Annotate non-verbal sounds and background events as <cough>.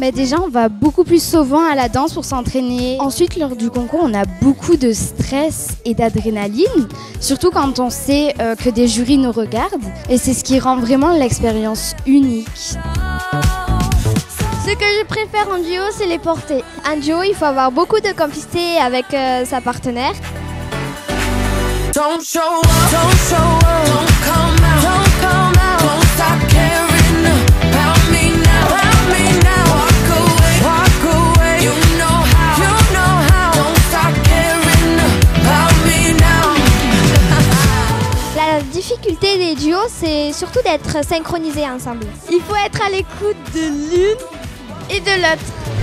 Mais déjà, on va beaucoup plus souvent à la danse pour s'entraîner. Ensuite, lors du concours, on a beaucoup de stress et d'adrénaline, surtout quand on sait euh, que des jurys nous regardent. Et c'est ce qui rend vraiment l'expérience unique. Ce que je préfère en duo, c'est les portées. En duo, il faut avoir beaucoup de complicité avec euh, sa partenaire. Don't show up, don't show up, don't come out, don't come out, don't stop caring about me now, about me now. Walk away, walk away. You know how, you know how. Don't stop caring about me now. <laughs> La difficulté des duos, c'est surtout d'être synchronisés ensemble. Il faut être à l'écoute de l'une et de l'autre.